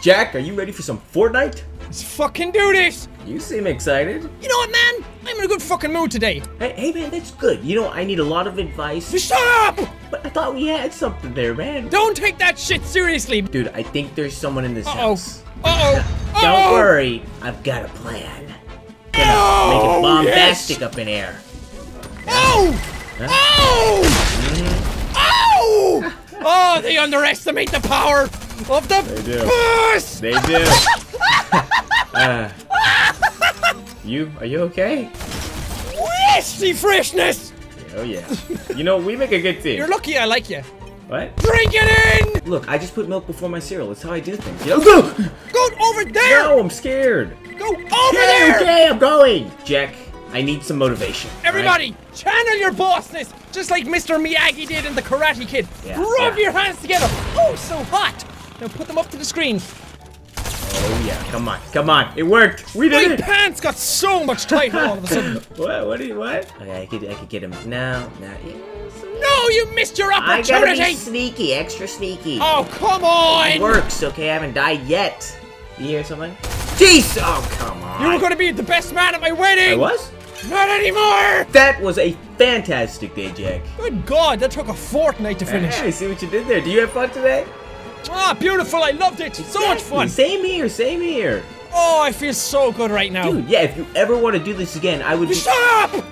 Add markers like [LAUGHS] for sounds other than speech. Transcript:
Jack, are you ready for some Fortnite? Let's fucking do this! You seem excited. You know what, man? I'm in a good fucking mood today. Hey, hey man, that's good. You know, I need a lot of advice. Just shut up! But I thought we had something there, man. Don't take that shit seriously. Dude, I think there's someone in this Uh-oh. house. Uh-oh. [LAUGHS] Don't Uh-oh. worry, I've got a plan. Gonna Oh, make it bombastic yes. up in air. Oh! Oh! Mm-hmm. Oh! Oh, they underestimate the power of the They do. bus! They do. [LAUGHS] uh, you, are you okay? Wishy freshness! Oh yeah. You know, we make a good team. You're lucky I like you. What? Drink it in! Look, I just put milk before my cereal. That's how I do things. You know? Go! Go over there! No, I'm scared. Go over Okay, there! okay, I'm going. Jack, I need some motivation. all right? Everybody, channel your bossness, just like Mr. Miyagi did in the Karate Kid. Yeah, Rub yeah. your hands together. Oh, so hot. Now put them up to the screen. Oh yeah, come on, come on. It worked. We My did it. pants got so much tighter all of a [LAUGHS] sudden. What? What? Do you, what? Okay, I could, I could get him now. Now. No, you missed your opportunity. I gotta be sneaky, extra sneaky. Oh, come on. It works, okay? I haven't died yet. You hear something? Jeez! Oh, come on. You were going to be the best man at my wedding. I was? Not anymore. That was a fantastic day, Jack. Good God, that took a fortnight to finish. Hey, see what you did there. Do you have fun today? Ah, beautiful. I loved it. So much fun. Same here, same here. Oh, I feel so good right now. Dude, yeah, if you ever want to do this again, I would be... Shut up!